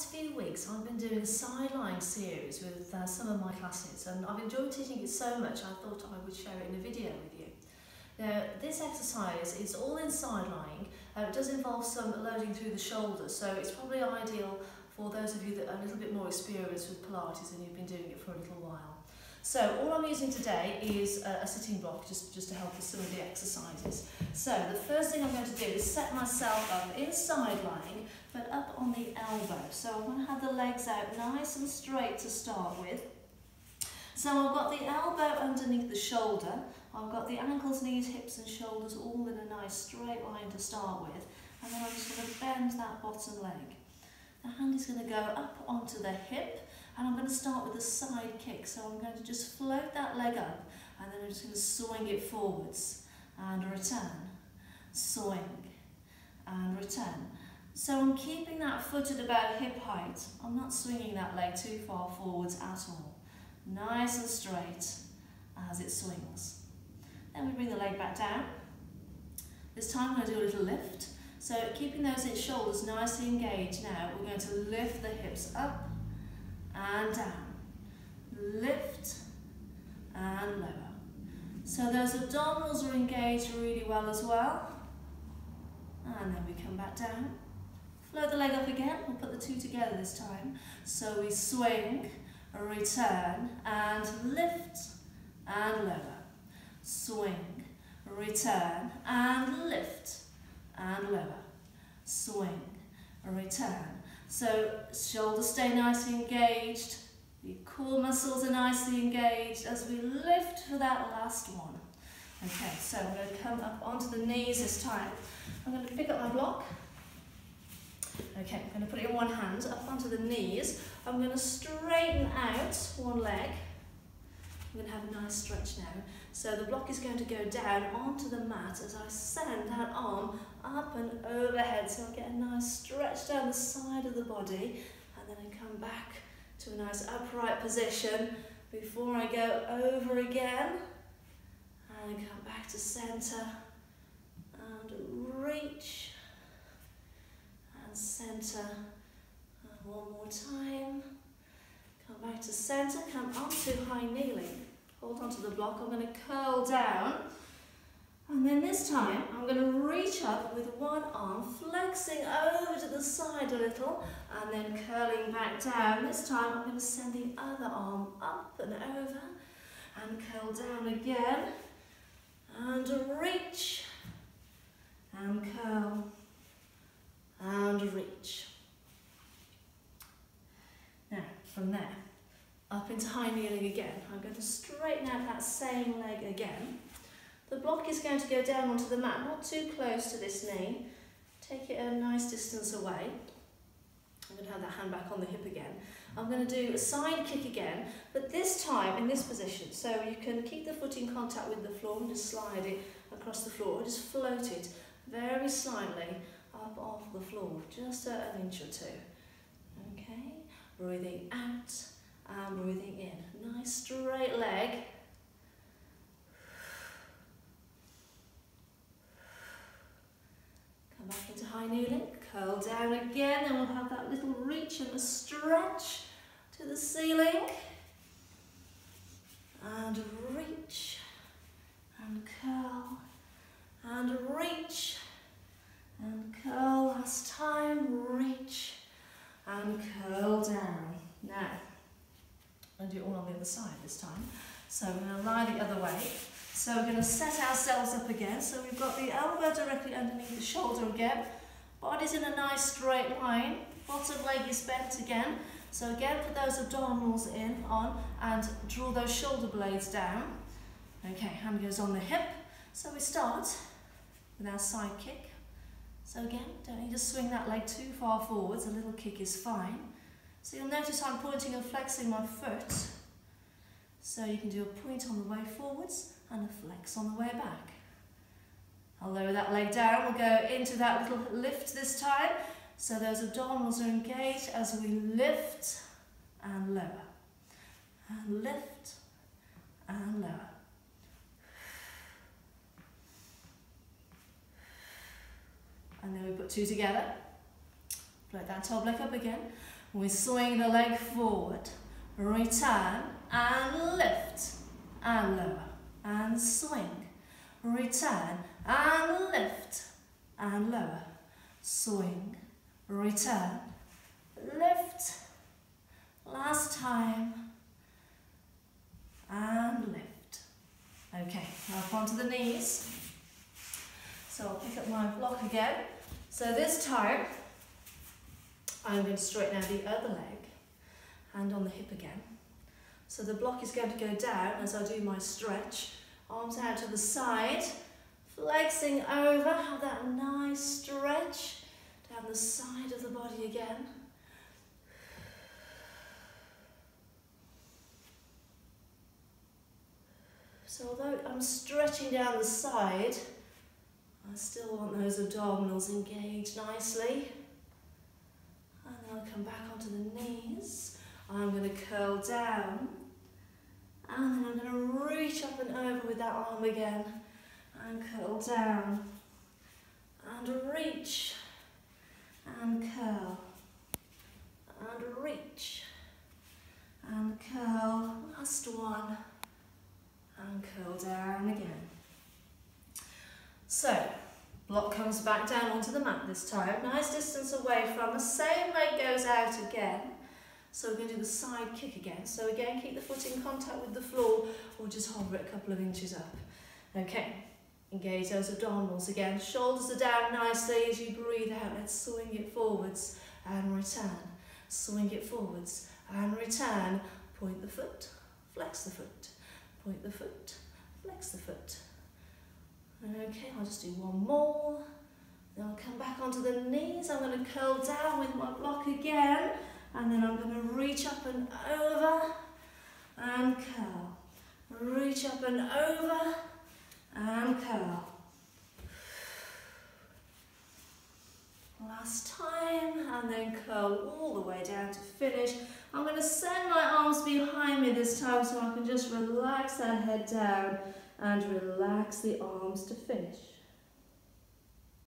last few weeks I've been doing a sideline series with uh, some of my classmates and I've enjoyed teaching it so much I thought I would share it in a video with you. Now this exercise is all in sidelining, uh, it does involve some loading through the shoulders so it's probably ideal for those of you that are a little bit more experienced with Pilates and you've been doing it for a little while. So all I'm using today is a, a sitting block just, just to help with some of the exercises. So the first thing I'm going to do is set myself up in side lying but up on the elbow. So I'm going to have the legs out nice and straight to start with. So I've got the elbow underneath the shoulder, I've got the ankles, knees, hips and shoulders all in a nice straight line to start with and then I'm just going to bend that bottom leg. The hand is going to go up onto the hip and I'm going to start with a side kick. So I'm going to just float that leg up and then I'm just going to swing it forwards and return, swing and return. So I'm keeping that foot at about hip height. I'm not swinging that leg too far forwards at all. Nice and straight as it swings. Then we bring the leg back down. This time I'm going to do a little lift. So keeping those shoulders nicely engaged now, we're going to lift the hips up and down. Lift and lower. So those abdominals are engaged really well as well. And then we come back down. Float the leg up again. We'll put the two together this time. So we swing, return, and lift and lower. Swing, return, and lift and lower. Swing, return, so shoulders stay nicely engaged, the core muscles are nicely engaged as we lift for that last one. Okay, so I'm going to come up onto the knees this time. I'm going to pick up my block. Okay, I'm going to put it in one hand, up onto the knees. I'm going to straighten out one leg. I'm going to have a nice stretch now. So the block is going to go down onto the mat as I send that arm up and overhead. So I get a nice stretch down the side of the body and then I come back to a nice upright position before I go over again and come back to center and reach and center and one more time to center come onto high kneeling hold onto the block I'm going to curl down and then this time, I'm going to reach up with one arm, flexing over to the side a little, and then curling back down. This time, I'm going to send the other arm up and over, and curl down again, and reach, and curl, and reach. Now, from there, up into high kneeling again. I'm going to straighten out that same leg again. The block is going to go down onto the mat, not too close to this knee. Take it a nice distance away. I'm going to have that hand back on the hip again. I'm going to do a side kick again, but this time in this position. So you can keep the foot in contact with the floor and just slide it across the floor. Just float it very slightly up off the floor, just an inch or two. Okay, breathing out and breathing in. Nice straight leg. Come back into high kneeling, curl down again, and we'll have that little reach and a stretch to the ceiling. And reach, and curl, and reach, and curl. Last time, reach, and curl down. Now, Going to do it all on the other side this time. So we're going to lie the other way. So we're going to set ourselves up again. So we've got the elbow directly underneath the shoulder again. Body's in a nice straight line. Bottom leg is bent again. So again, put those abdominals in, on, and draw those shoulder blades down. Okay, hand goes on the hip. So we start with our side kick. So again, don't need to swing that leg too far forwards. A little kick is fine. So you'll notice I'm pointing and flexing my foot. So you can do a point on the way forwards and a flex on the way back. I'll lower that leg down, we'll go into that little lift this time. So those abdominals are engaged as we lift and lower. And lift and lower. And then we put two together. float that top leg up again. We swing the leg forward, return and lift and lower and swing, return and lift and lower, swing, return, lift, last time. And lift. Okay, now up onto the knees. So I'll pick up my block again. So this time, I'm going to straighten out the other leg, and on the hip again. So the block is going to go down as I do my stretch. Arms out to the side, flexing over, have that nice stretch down the side of the body again. So although I'm stretching down the side, I still want those abdominals engaged nicely. I'll come back onto the knees. I'm going to curl down. And then I'm going to reach up and over with that arm again. And curl down. And reach. And curl. And reach. And curl. Last one. And curl down again. So, block comes back down onto the mat this time. Nice distance away from the same leg goes out again. So we're going to do the side kick again. So again, keep the foot in contact with the floor or just hover it a couple of inches up. Okay, engage those abdominals again. Shoulders are down nicely as you breathe out. Let's swing it forwards and return. Swing it forwards and return. Point the foot, flex the foot. Point the foot, flex the foot. Okay, I'll just do one more. Then I'll come back onto the knees. I'm going to curl down with my block again. And then I'm going to reach up and over and curl. Reach up and over and curl. Last time, and then curl all the way down to finish. I'm going to send my arms behind me this time so I can just relax that head down and relax the arms to finish.